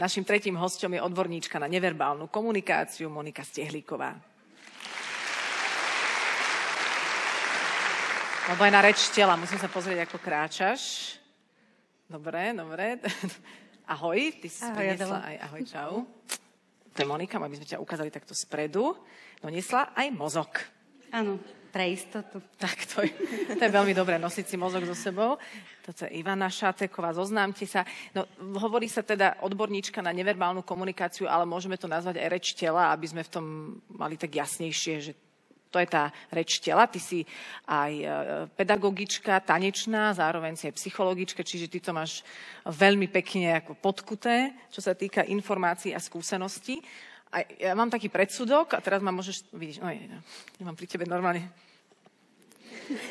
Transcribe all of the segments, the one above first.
Našim tretím hostom je odborníčka na neverbálnu komunikáciu Monika Stehlíková. Lebo aj na reč tela, musím sa pozrieť, ako kráčaš. Dobre, dobre. Ahoj, ty si ahoj, priniesla aj ahoj, čau. To je Monika, aby sme ťa ukázali takto spredu. Doniesla aj mozog. Áno, pre istotu. Tak, to je, to je veľmi dobré, nosiť si mozog so sebou. Toto je Ivana Šateková, zoznámte sa. No, hovorí sa teda odborníčka na neverbálnu komunikáciu, ale môžeme to nazvať aj reč tela, aby sme v tom mali tak jasnejšie, že to je tá reč tela. Ty si aj e, pedagogička, tanečná, zároveň si aj psychologička, čiže ty to máš veľmi pekne ako podkuté, čo sa týka informácií a skúseností. A ja mám taký predsudok a teraz ma môžeš... Vidíš, no ja, ja mám pri tebe normálne...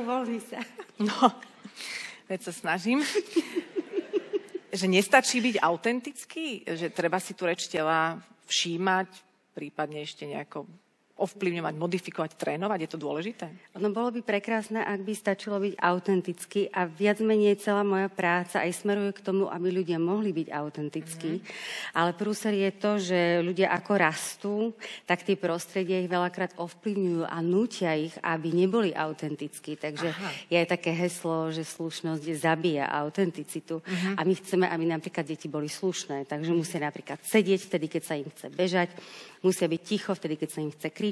Uvoľni sa. No, veď sa snažím. že nestačí byť autentický, že treba si tu reč tela všímať, prípadne ešte nejako ovplyvňovať, modifikovať, trénovať? Je to dôležité? No bolo by prekrásne, ak by stačilo byť autentický a viac menej celá moja práca aj smeruje k tomu, aby ľudia mohli byť autentickí. Mm-hmm. Ale prúser je to, že ľudia ako rastú, tak tie prostredie ich veľakrát ovplyvňujú a nútia ich, aby neboli autentickí. Takže Aha. je aj také heslo, že slušnosť zabíja autenticitu. Mm-hmm. A my chceme, aby napríklad deti boli slušné. Takže musia napríklad sedieť vtedy, keď sa im chce bežať, musia byť ticho vtedy, keď sa im chce kričať,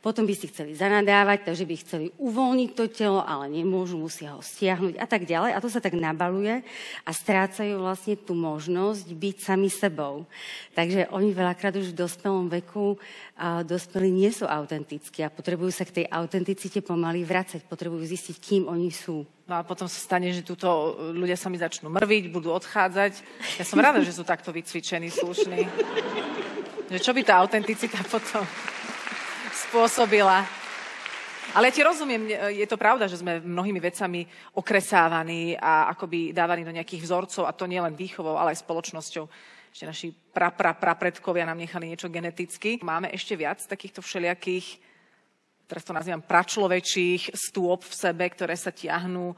potom by si chceli zanadávať, takže by chceli uvoľniť to telo, ale nemôžu, musia ho stiahnuť a tak ďalej. A to sa tak nabaluje a strácajú vlastne tú možnosť byť sami sebou. Takže oni veľakrát už v dospelom veku a dospelí nie sú autentickí a potrebujú sa k tej autenticite pomaly vracať, potrebujú zistiť, kým oni sú. No a potom sa stane, že túto ľudia sa mi začnú mrviť, budú odchádzať. Ja som rada, že sú takto vycvičení, slušní. Že čo by tá autenticita potom spôsobila? Ale ja ti rozumiem, je to pravda, že sme mnohými vecami okresávaní a akoby dávaní do nejakých vzorcov, a to nie len výchovou, ale aj spoločnosťou. Ešte naši pra, pra, prapredkovia nám nechali niečo geneticky. Máme ešte viac takýchto všelijakých teraz to nazývam pračlovečích stôp v sebe, ktoré sa tiahnú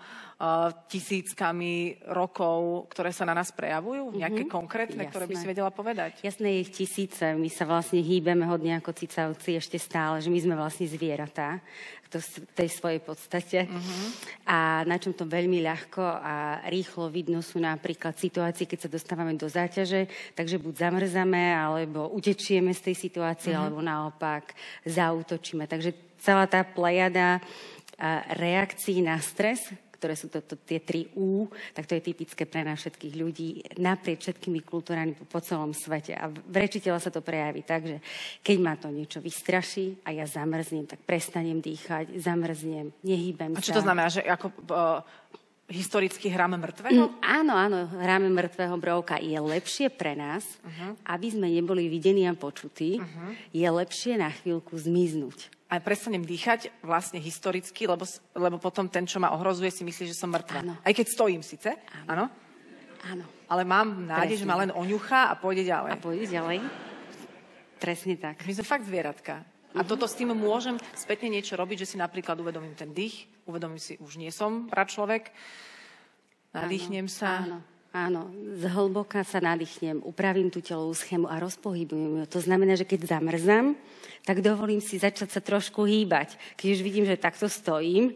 tisíckami rokov, ktoré sa na nás prejavujú? Mm-hmm. Nejaké konkrétne, Jasné. ktoré by si vedela povedať? Jasné, ich tisíce. My sa vlastne hýbeme hodne ako cicavci ešte stále, že my sme vlastne zvieratá v tej svojej podstate. Mm-hmm. A na čom to veľmi ľahko a rýchlo vidno sú napríklad situácie, keď sa dostávame do záťaže, takže buď zamrzame, alebo utečieme z tej situácie, mm-hmm. alebo naopak zautočíme. Takže celá tá plejada reakcií na stres, ktoré sú to, to, tie tri U, tak to je typické pre nás všetkých ľudí naprieč všetkými kultúrami po, po celom svete. A v reči tela sa to prejaví tak, že keď ma to niečo vystraší a ja zamrznem, tak prestanem dýchať, zamrznem, nehýbem sa. A čo to znamená, že ako... Uh historicky hráme mŕtvého? Mm, áno, áno, hráme mŕtvého brovka. Je lepšie pre nás, uh-huh. aby sme neboli videní a počutí, uh-huh. je lepšie na chvíľku zmiznúť a prestanem dýchať vlastne historicky, lebo, lebo potom ten, čo ma ohrozuje, si myslí, že som mŕtva. Áno. Aj keď stojím síce, áno? Áno. Ale mám nádej, Presne. že ma len oňuchá a pôjde ďalej. A pôjde ďalej. Presne tak. My sme fakt zvieratka. A uh-huh. toto s tým môžem spätne niečo robiť, že si napríklad uvedomím ten dých, uvedomím si, už nie som pračlovek, nadýchnem sa. Áno. Áno, zhlboka sa nadýchnem, upravím tú telovú schému a rozpohybujem ju. To znamená, že keď zamrzam, tak dovolím si začať sa trošku hýbať. Keď už vidím, že takto stojím,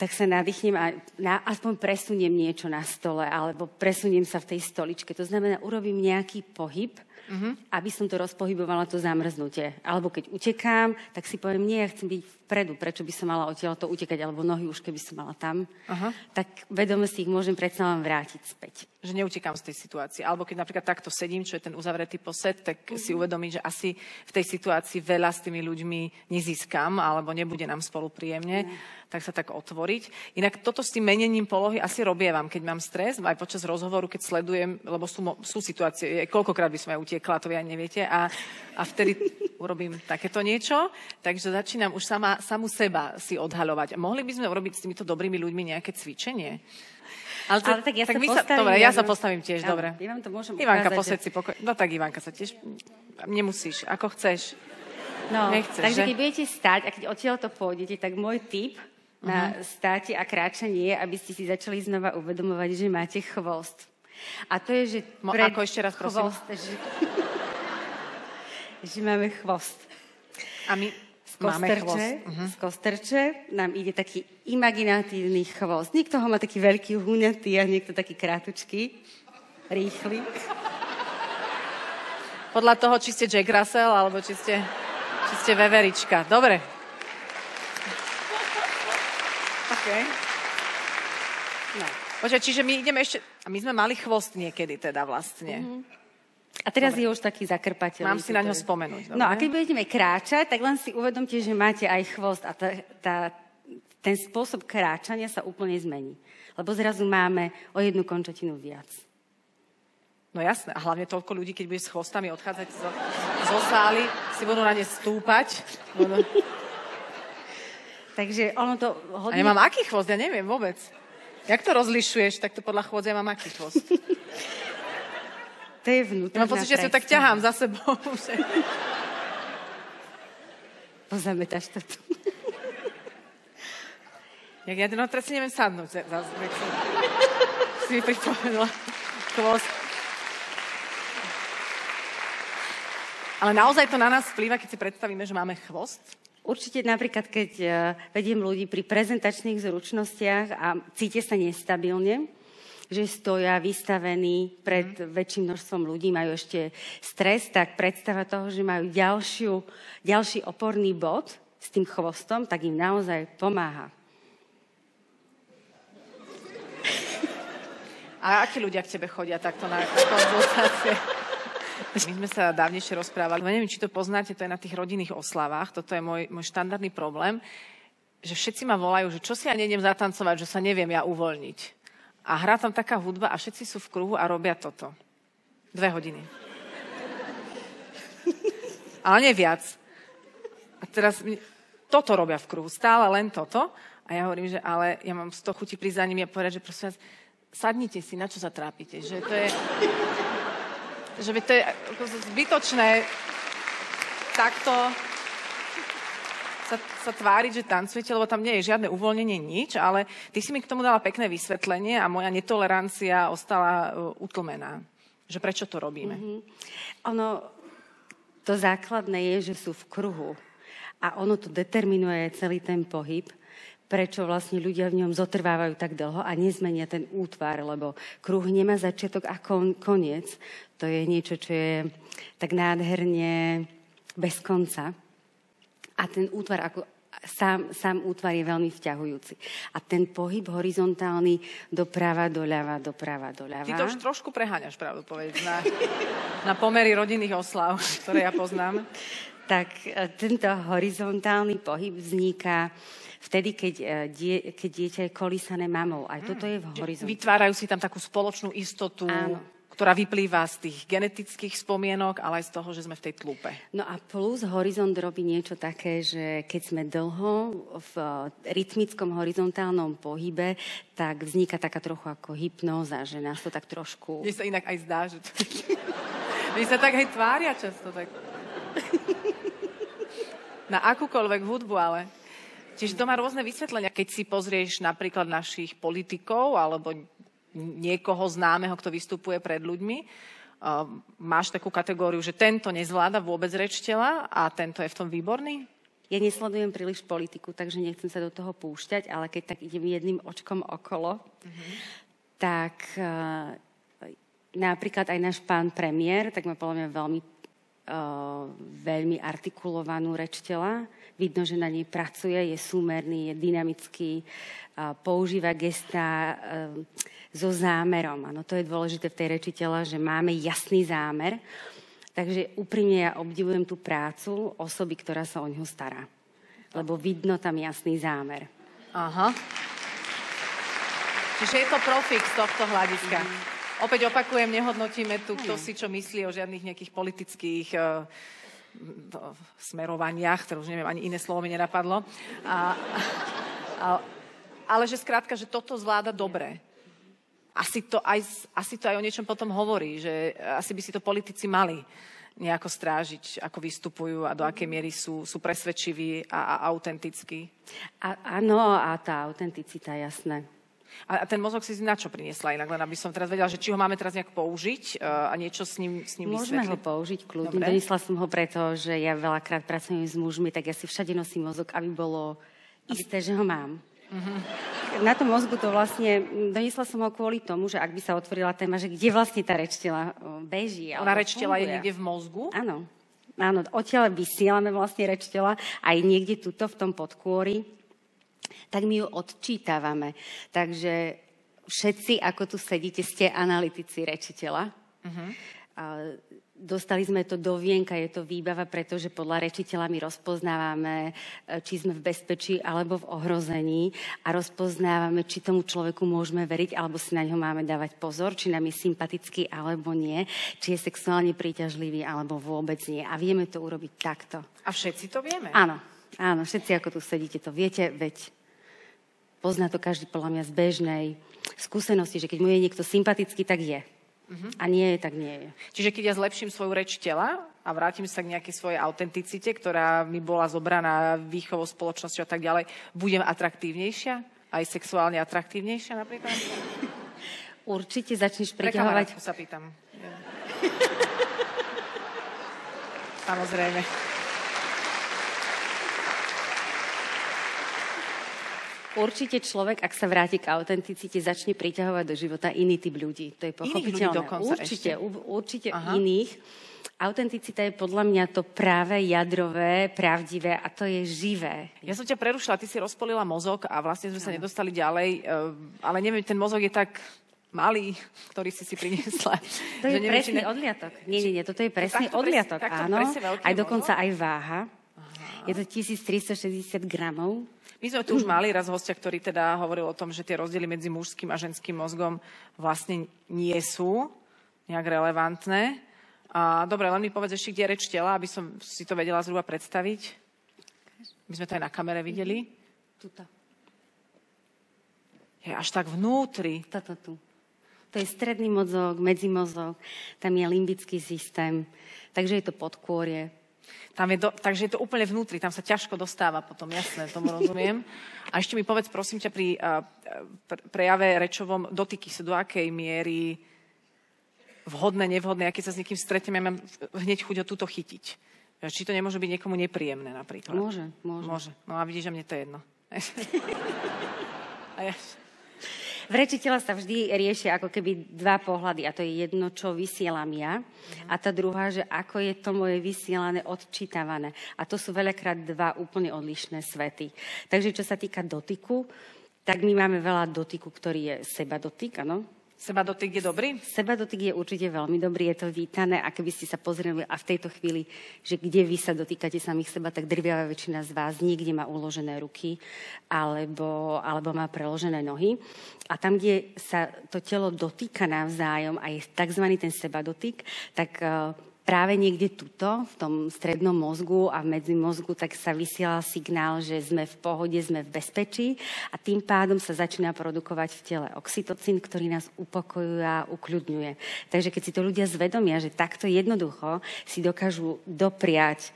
tak sa nadýchnem a na, aspoň presuniem niečo na stole alebo presuniem sa v tej stoličke. To znamená, urobím nejaký pohyb, uh-huh. aby som to rozpohybovala, to zamrznutie. Alebo keď utekám, tak si poviem, nie, ja chcem byť vpredu, prečo by som mala odtiaľ to utekať, alebo nohy už keby som mala tam. Uh-huh. Tak vedome si ich môžem predsa len vrátiť späť. Že neutekám z tej situácie. Alebo keď napríklad takto sedím, čo je ten uzavretý posed, tak uh-huh. si uvedomím, že asi v tej situácii veľa s tými ľuďmi nezískam, alebo nebude nám spolu príjemne. Uh-huh tak sa tak otvoriť. Inak toto s tým menením polohy asi robievam, keď mám stres, aj počas rozhovoru, keď sledujem, lebo sú, sú situácie, koľkokrát by som aj vy ani neviete, a, a vtedy urobím takéto niečo, takže začínam už sama, samú seba si odhaľovať. Mohli by sme urobiť s týmito dobrými ľuďmi nejaké cvičenie? Ale, to, ale tak ja tak sa postavím. Sa, dobre, ja sa postavím tiež, ja, dobre. Ja vám to môžem Ivanka, posed si pokoj. No tak Ivanka sa tiež... Nemusíš, ako chceš. No, Nechceš, takže že? keď budete stať a keď odtiaľ to pôjdete, tak môj tip na uh-huh. státe a kráčanie, aby ste si začali znova uvedomovať, že máte chvost. A to je, že... Mo, ako ešte raz, prosím? Chvost, že, že máme chvost. A my z kosterče, uh-huh. z kosterče nám ide taký imaginatívny chvost. Niekto ho má taký veľký, húňatý a niekto taký krátučký, rýchly. Podľa toho, či ste Jack Russell, alebo či ste, či ste veverička. Dobre. OK. No. Počkaj, čiže my ideme ešte... A my sme mali chvost niekedy teda vlastne. Mm-hmm. A teraz dobre. je už taký zakrpateľný. Mám si na ňo spomenúť. Dobre? No a keď budeme kráčať, tak len si uvedomte, že máte aj chvost a tá, tá, ten spôsob kráčania sa úplne zmení. Lebo zrazu máme o jednu končatinu viac. No jasné, a hlavne toľko ľudí, keď bude s chvostami odchádzať zo, zo sály, si budú na ne stúpať. Budú... Takže ono to hodne... A ja mám aký chvost? Ja neviem vôbec. Jak to rozlišuješ? Tak to podľa chôdze ja mám aký chvost? to je vnútorná ja mám pocit, že si tak ťahám za sebou. Že... Pozametáš to tu. Jak ja no, teraz si neviem sadnúť. Zase, si mi pripomenula chvost. Ale naozaj to na nás vplýva, keď si predstavíme, že máme chvost? Určite napríklad, keď e, vediem ľudí pri prezentačných zručnostiach a cítia sa nestabilne, že stoja vystavení pred mm. väčším množstvom ľudí, majú ešte stres, tak predstava toho, že majú ďalšiu, ďalší oporný bod s tým chvostom, tak im naozaj pomáha. A akí ľudia k tebe chodia takto na konzultácie? My sme sa dávnejšie rozprávali, no neviem, či to poznáte, to je na tých rodinných oslavách, toto je môj, môj štandardný problém, že všetci ma volajú, že čo si ja nejdem zatancovať, že sa neviem ja uvoľniť. A hrá tam taká hudba a všetci sú v kruhu a robia toto. Dve hodiny. Ale nie viac. A teraz toto robia v kruhu, stále len toto. A ja hovorím, že ale ja mám z toho chuti prísť za nimi a povedať, že prosím vás, sadnite si, na čo sa trápite. Že to je že to je zbytočné takto sa, sa tváriť, že tancujete, lebo tam nie je žiadne uvoľnenie, nič, ale ty si mi k tomu dala pekné vysvetlenie a moja netolerancia ostala uh, utlmená. Že prečo to robíme? Mm-hmm. Ono, to základné je, že sú v kruhu a ono to determinuje celý ten pohyb prečo vlastne ľudia v ňom zotrvávajú tak dlho a nezmenia ten útvar, lebo kruh nemá začiatok a kon, koniec. To je niečo, čo je tak nádherne bez konca. A ten útvar ako sám, sám útvar je veľmi vťahujúci. A ten pohyb horizontálny doprava, doľava, doprava, doľava. Ty to už trošku preháňaš, pravdu povedať, na, na pomery rodinných oslav, ktoré ja poznám. tak e, tento horizontálny pohyb vzniká vtedy, keď, e, die, keď dieťa je kolísané mamou. Aj toto je v mm. horizonte. Vytvárajú si tam takú spoločnú istotu, Áno. ktorá vyplýva z tých genetických spomienok, ale aj z toho, že sme v tej tlúpe. No a plus horizont robí niečo také, že keď sme dlho v rytmickom horizontálnom pohybe, tak vzniká taká trochu ako hypnóza, že nás to tak trošku... Mne sa inak aj zdá, že to... Mne sa tak aj tvária často. Tak... Na akúkoľvek hudbu, ale Čiže to má rôzne vysvetlenia. Keď si pozrieš napríklad našich politikov alebo niekoho známeho, kto vystupuje pred ľuďmi, uh, máš takú kategóriu, že tento nezvláda vôbec reč tela a tento je v tom výborný? Ja nesledujem príliš politiku, takže nechcem sa do toho púšťať, ale keď tak idem jedným očkom okolo, mm-hmm. tak uh, napríklad aj náš pán premiér, tak má podľa mňa veľmi, veľmi artikulovanú reč tela Vidno, že na nej pracuje, je súmerný, je dynamický, používa gesta so zámerom. Ano, to je dôležité v tej reči tela, že máme jasný zámer. Takže úprimne ja obdivujem tú prácu osoby, ktorá sa o ňo stará. Lebo vidno tam jasný zámer. Aha. Čiže je to profik z tohto hľadiska. Mm. Opäť opakujem, nehodnotíme tu, kto si čo myslí o žiadnych nejakých politických uh, smerovaniach, ktoré už neviem, ani iné slovo mi nenapadlo. A, a, ale že skrátka, že toto zvláda dobre. Asi to, aj, asi to aj o niečom potom hovorí, že asi by si to politici mali nejako strážiť, ako vystupujú a do akej miery sú, sú presvedčiví a, a autentickí. A, áno, a tá autenticita, jasné. A ten mozog si na čo priniesla inak, len aby som teraz vedela, že či ho máme teraz nejak použiť uh, a niečo s ním, s ním Môžeme vysvetliť. ho použiť kľudne. Donesla som ho preto, že ja veľakrát pracujem s mužmi, tak ja si všade nosím mozog, aby bolo isté, že ho mám. Uh-huh. Na tom mozgu to vlastne, doniesla som ho kvôli tomu, že ak by sa otvorila téma, že kde vlastne tá rečtela beží. Ona rečtela je niekde v mozgu? Áno. Áno, odtiaľ vysielame vlastne rečtela aj niekde tuto v tom podkôri tak my ju odčítavame. Takže všetci, ako tu sedíte, ste analytici rečiteľa. Uh-huh. A dostali sme to do vienka, je to výbava, pretože podľa rečiteľa my rozpoznávame, e, či sme v bezpečí alebo v ohrození a rozpoznávame, či tomu človeku môžeme veriť alebo si na ňo máme dávať pozor, či nám je sympatický alebo nie, či je sexuálne príťažlivý alebo vôbec nie. A vieme to urobiť takto. A všetci to vieme? Áno, áno, všetci, ako tu sedíte, to viete, veď Pozná to každý podľa mňa z bežnej skúsenosti, že keď mu je niekto sympatický, tak je. Uh-huh. A nie je, tak nie je. Čiže keď ja zlepším svoju reč tela a vrátim sa k nejakej svojej autenticite, ktorá mi bola zobraná výchovou spoločnosťou a tak ďalej, budem atraktívnejšia? Aj sexuálne atraktívnejšia napríklad? Určite začneš priťahovať... sa pýtam. Samozrejme. Určite človek, ak sa vráti k autenticite, začne priťahovať do života iný typ ľudí. To je pochopiteľné. určite, ešte. určite Aha. iných. Autenticita je podľa mňa to práve jadrové, pravdivé a to je živé. Ja som ťa prerušila, ty si rozpolila mozog a vlastne sme sa nedostali ďalej, eh, ale neviem, ten mozog je tak malý, ktorý si si priniesla. To je neviem, presný ne... odliatok. Nie, nie, nie, toto je presný takto odliatok, takto áno. Aj dokonca mozog? aj váha. Je to 1360 gramov. My sme tu už mali raz hostia, ktorý teda hovoril o tom, že tie rozdiely medzi mužským a ženským mozgom vlastne nie sú nejak relevantné. A dobre, len mi povedz ešte, kde je reč tela, aby som si to vedela zhruba predstaviť. My sme to aj na kamere videli. Tuto. Je až tak vnútri. Toto tu. To je stredný mozog, medzimozog, tam je limbický systém, takže je to podkôrie, tam je do, takže je to úplne vnútri, tam sa ťažko dostáva potom, jasné, tomu rozumiem. A ešte mi povedz, prosím ťa, pri uh, prejave rečovom dotyky sa do akej miery vhodné, nevhodné, aké sa s niekým stretneme, mám hneď chuť ho túto chytiť. Či to nemôže byť niekomu nepríjemné napríklad? Môže, môže. Môže. No a vidíš, že mne to je jedno. a ja, v reči tela sa vždy riešia ako keby dva pohľady a to je jedno, čo vysielam ja a tá druhá, že ako je to moje vysielané odčítavané. A to sú veľakrát dva úplne odlišné svety. Takže čo sa týka dotyku, tak my máme veľa dotyku, ktorý je seba dotyk, ano? Seba dotyk je dobrý? Seba dotyk je určite veľmi dobrý, je to vítané a keby ste sa pozreli a v tejto chvíli, že kde vy sa dotýkate samých seba, tak drviavá väčšina z vás niekde má uložené ruky alebo, alebo má preložené nohy. A tam, kde sa to telo dotýka navzájom a je tzv. ten seba dotyk, tak práve niekde tuto, v tom strednom mozgu a v medzimozgu, tak sa vysiela signál, že sme v pohode, sme v bezpečí a tým pádom sa začína produkovať v tele oxytocín, ktorý nás upokojuje a ukľudňuje. Takže keď si to ľudia zvedomia, že takto jednoducho si dokážu dopriať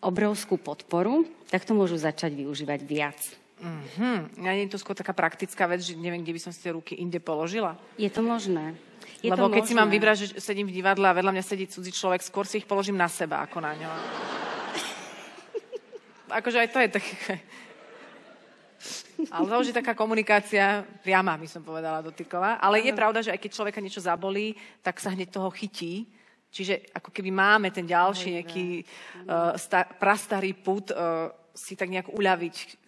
obrovskú podporu, tak to môžu začať využívať viac. Mm-hmm. Ja nie je to skôr taká praktická vec, že neviem, kde by som si tie ruky inde položila. Je to možné. Je Lebo keď možné. si mám vybrať, že sedím v divadle a vedľa mňa sedí cudzí človek, skôr si ich položím na seba ako na ňo. akože aj to je také... Ale to už je taká komunikácia priama, by som povedala, dotyková. Ale je pravda, že aj keď človeka niečo zabolí, tak sa hneď toho chytí. Čiže ako keby máme ten ďalší nejaký uh, star, prastarý put uh, si tak nejak uľaviť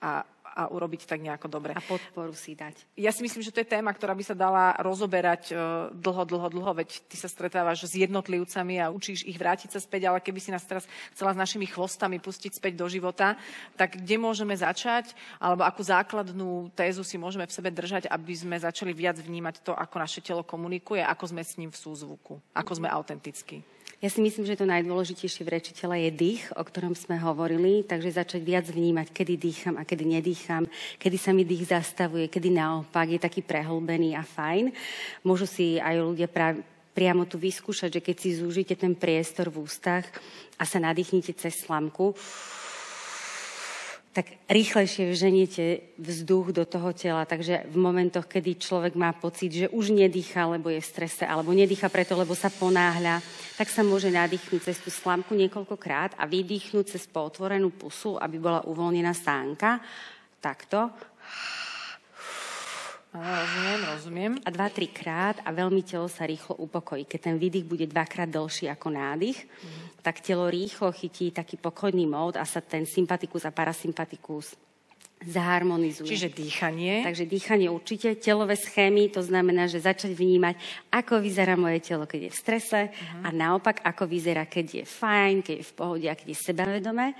a a urobiť tak nejako dobre. A podporu si dať. Ja si myslím, že to je téma, ktorá by sa dala rozoberať uh, dlho, dlho, dlho, veď ty sa stretávaš s jednotlivcami a učíš ich vrátiť sa späť, ale keby si nás teraz chcela s našimi chvostami pustiť späť do života, tak kde môžeme začať, alebo akú základnú tézu si môžeme v sebe držať, aby sme začali viac vnímať to, ako naše telo komunikuje, ako sme s ním v súzvuku, ako sme autentickí. Ja si myslím, že to najdôležitejšie v reči tela je dých, o ktorom sme hovorili, takže začať viac vnímať, kedy dýcham a kedy nedýcham, kedy sa mi dých zastavuje, kedy naopak je taký prehlbený a fajn. Môžu si aj ľudia pra- priamo tu vyskúšať, že keď si zúžite ten priestor v ústach a sa nadýchnite cez slamku, tak rýchlejšie vženiete vzduch do toho tela. Takže v momentoch, kedy človek má pocit, že už nedýcha, lebo je v strese, alebo nedýcha preto, lebo sa ponáhľa, tak sa môže nadýchnuť cez tú slamku niekoľkokrát a vydýchnuť cez potvorenú pusu, aby bola uvoľnená stánka. Takto. Rozumiem, rozumiem. A dva, tri krát a veľmi telo sa rýchlo upokojí. Keď ten výdych bude dvakrát dlhší ako nádych, mm tak telo rýchlo chytí taký pokojný mód a sa ten sympatikus a parasympatikus zaharmonizujú. Čiže dýchanie. Takže dýchanie určite. Telové schémy, to znamená, že začať vnímať, ako vyzerá moje telo, keď je v strese uh-huh. a naopak, ako vyzerá, keď je fajn, keď je v pohode a keď je sebavedomé.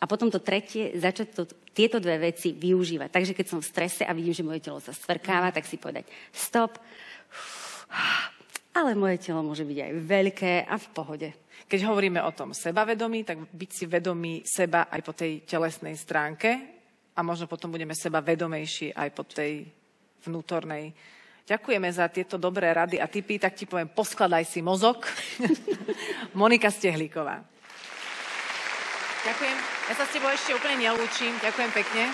A potom to tretie, začať to, tieto dve veci využívať. Takže keď som v strese a vidím, že moje telo sa stvrkáva, tak si povedať stop. Ale moje telo môže byť aj veľké a v pohode. Keď hovoríme o tom sebavedomí, tak byť si vedomí seba aj po tej telesnej stránke a možno potom budeme seba vedomejší aj po tej vnútornej. Ďakujeme za tieto dobré rady a tipy, tak ti poviem, poskladaj si mozog. Monika Stehlíková. Ďakujem. Ja sa s tebou ešte úplne nelúčim. Ďakujem pekne.